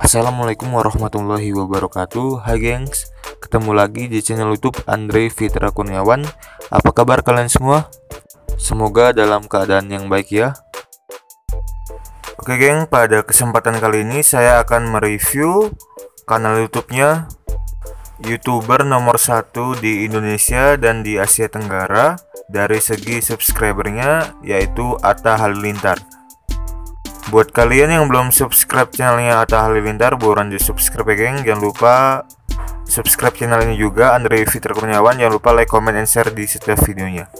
Assalamualaikum warahmatullahi wabarakatuh. Hai gengs. Ketemu lagi di channel youtube Andre Fitra Kurniawan. Apa kabar kalian semua? Semoga dalam keadaan yang baik ya. Oke geng, pada kesempatan kali ini saya akan mereview kanal youtube-nya Youtuber nomor satu di Indonesia dan di Asia Tenggara dari segi subscribernya yaitu Atta Halilintar Buat kalian yang belum subscribe channelnya Atta Halilintar, buruan di subscribe ya geng. Jangan lupa subscribe channel ini juga Andre Fitra Kurniawan. Jangan lupa like, comment, and share di setiap videonya.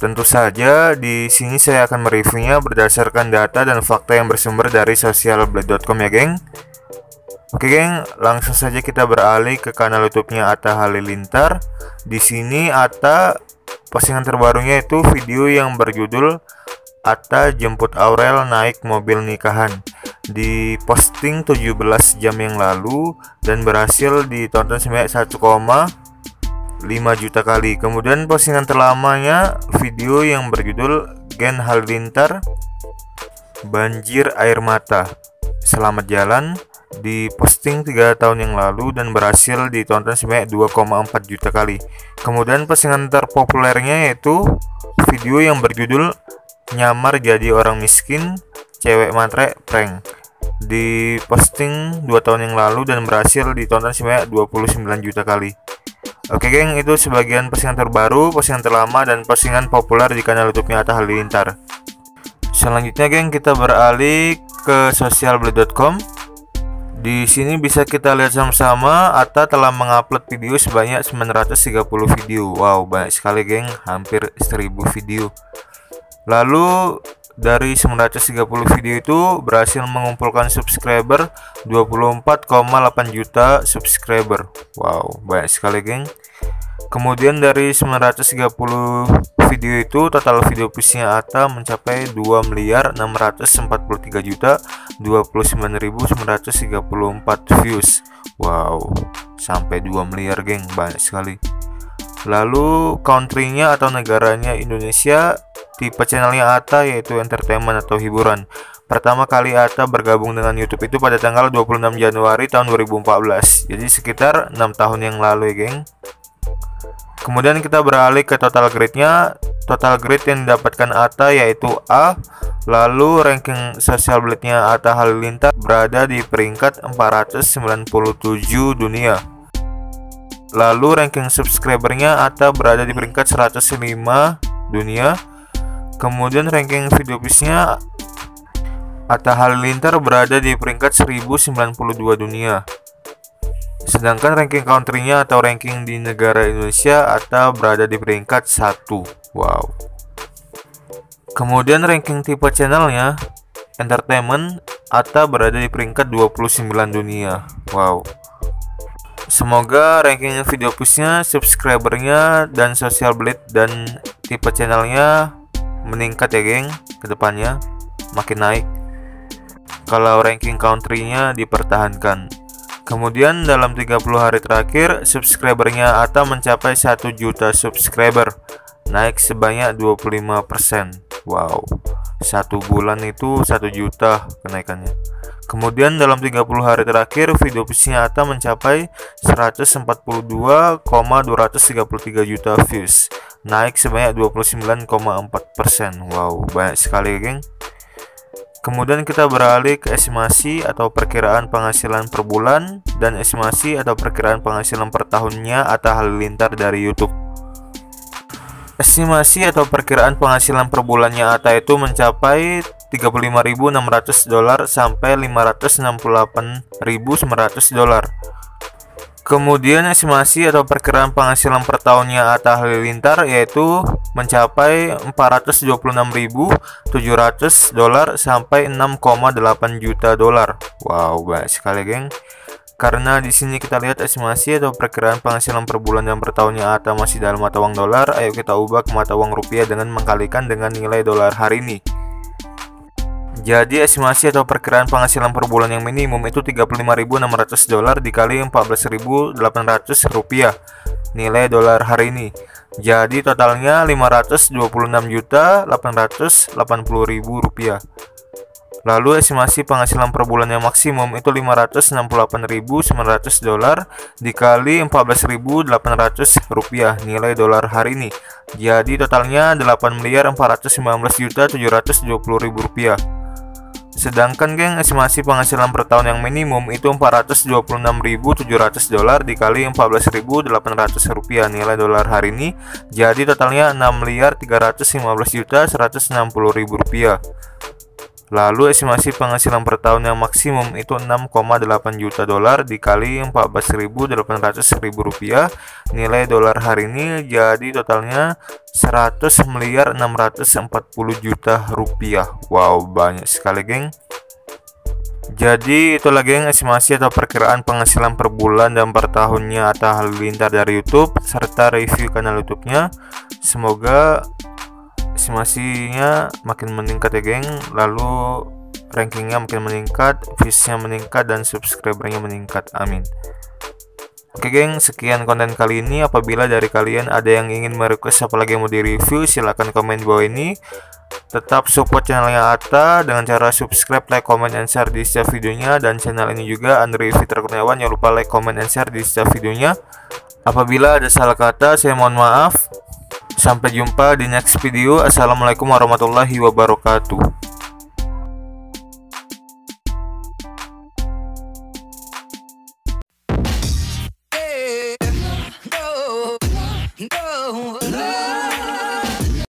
Tentu saja di sini saya akan mereviewnya berdasarkan data dan fakta yang bersumber dari socialblade.com ya geng. Oke geng, langsung saja kita beralih ke kanal YouTube-nya Atta Halilintar. Di sini Atta postingan terbarunya itu video yang berjudul Atta jemput Aurel naik mobil nikahan di posting 17 jam yang lalu dan berhasil ditonton sebanyak 1,5 juta kali. Kemudian postingan terlamanya video yang berjudul Gen Halilintar Banjir Air Mata. Selamat jalan di posting 3 tahun yang lalu dan berhasil ditonton sebanyak 2,4 juta kali. Kemudian postingan terpopulernya yaitu video yang berjudul nyamar jadi orang miskin cewek matre prank di posting 2 tahun yang lalu dan berhasil ditonton sebanyak 29 juta kali Oke geng, itu sebagian postingan terbaru, postingan terlama, dan postingan populer di kanal YouTube-nya Halilintar. Selanjutnya geng, kita beralih ke socialblade.com. Di sini bisa kita lihat sama-sama Atta telah mengupload video sebanyak 930 video. Wow, banyak sekali geng, hampir 1000 video. Lalu dari 930 video itu berhasil mengumpulkan subscriber 24,8 juta subscriber. Wow, banyak sekali, geng. Kemudian dari 930 video itu total video views-nya Ata mencapai 2 miliar 643 juta 29.934 views. Wow, sampai 2 miliar, geng, banyak sekali. Lalu country-nya atau negaranya Indonesia tipe channelnya Ata yaitu entertainment atau hiburan. Pertama kali Ata bergabung dengan YouTube itu pada tanggal 26 Januari tahun 2014. Jadi sekitar 6 tahun yang lalu ya, geng. Kemudian kita beralih ke total grade-nya. Total grade yang didapatkan Ata yaitu A. Lalu ranking social blade-nya Atta Halilintar berada di peringkat 497 dunia. Lalu ranking subscribernya Atta berada di peringkat 105 dunia Kemudian ranking video views-nya Atta Halilintar berada di peringkat 1092 dunia. Sedangkan ranking country-nya atau ranking di negara Indonesia Atta berada di peringkat 1. Wow. Kemudian ranking tipe channelnya entertainment Atta berada di peringkat 29 dunia. Wow. Semoga ranking video subscribernya, dan social blade dan tipe channelnya meningkat ya geng ke depannya makin naik. Kalau ranking country-nya dipertahankan. Kemudian dalam 30 hari terakhir subscribernya Ata mencapai 1 juta subscriber naik sebanyak 25% wow satu bulan itu 1 juta kenaikannya. Kemudian dalam 30 hari terakhir video views-nya Ata mencapai 142,233 juta views naik sebanyak 29,4%. Wow, banyak sekali, geng. Kemudian kita beralih ke estimasi atau perkiraan penghasilan per bulan dan estimasi atau perkiraan penghasilan per tahunnya atau halilintar dari YouTube. Estimasi atau perkiraan penghasilan per bulannya Ata itu mencapai 35.600 dolar sampai 568.900 dolar. Kemudian estimasi atau perkiraan penghasilan per tahunnya Atta Halilintar yaitu mencapai 426.700 dolar sampai 6,8 juta dolar. Wow, banyak sekali, geng. Karena di sini kita lihat estimasi atau perkiraan penghasilan per bulan dan per tahunnya Atta masih dalam mata uang dolar, ayo kita ubah ke mata uang rupiah dengan mengkalikan dengan nilai dolar hari ini. Jadi estimasi atau perkiraan penghasilan per bulan yang minimum itu 35.600 dolar dikali 14.800 rupiah nilai dolar hari ini. Jadi totalnya 526.880.000 rupiah. Lalu estimasi penghasilan per bulan yang maksimum itu 568.900 dolar dikali 14.800 rupiah nilai dolar hari ini. Jadi totalnya 8 miliar 419 juta 720 ribu rupiah. Sedangkan geng estimasi penghasilan per tahun yang minimum itu 426.700 dolar dikali 14.800 rupiah nilai dolar hari ini. Jadi totalnya 6 miliar 315 juta 160 ribu rupiah. Lalu estimasi penghasilan per tahun yang maksimum itu 6,8 juta dolar dikali 14.800 ribu rupiah. Nilai dolar hari ini jadi totalnya 100 miliar 640 juta rupiah. Wow banyak sekali geng. Jadi itulah geng estimasi atau perkiraan penghasilan per bulan dan per tahunnya atau Halilintar dari YouTube serta review kanal YouTube-nya. Semoga estimasinya makin meningkat ya geng lalu rankingnya makin meningkat viewsnya meningkat dan subscribernya meningkat amin Oke geng, sekian konten kali ini. Apabila dari kalian ada yang ingin merequest apalagi yang mau di review, silahkan komen di bawah ini. Tetap support channelnya Ata dengan cara subscribe, like, comment, and share di setiap videonya. Dan channel ini juga Andre Fitra Kurniawan. Jangan lupa like, comment, and share di setiap videonya. Apabila ada salah kata, saya mohon maaf. Sampai jumpa di next video. Assalamualaikum warahmatullahi wabarakatuh.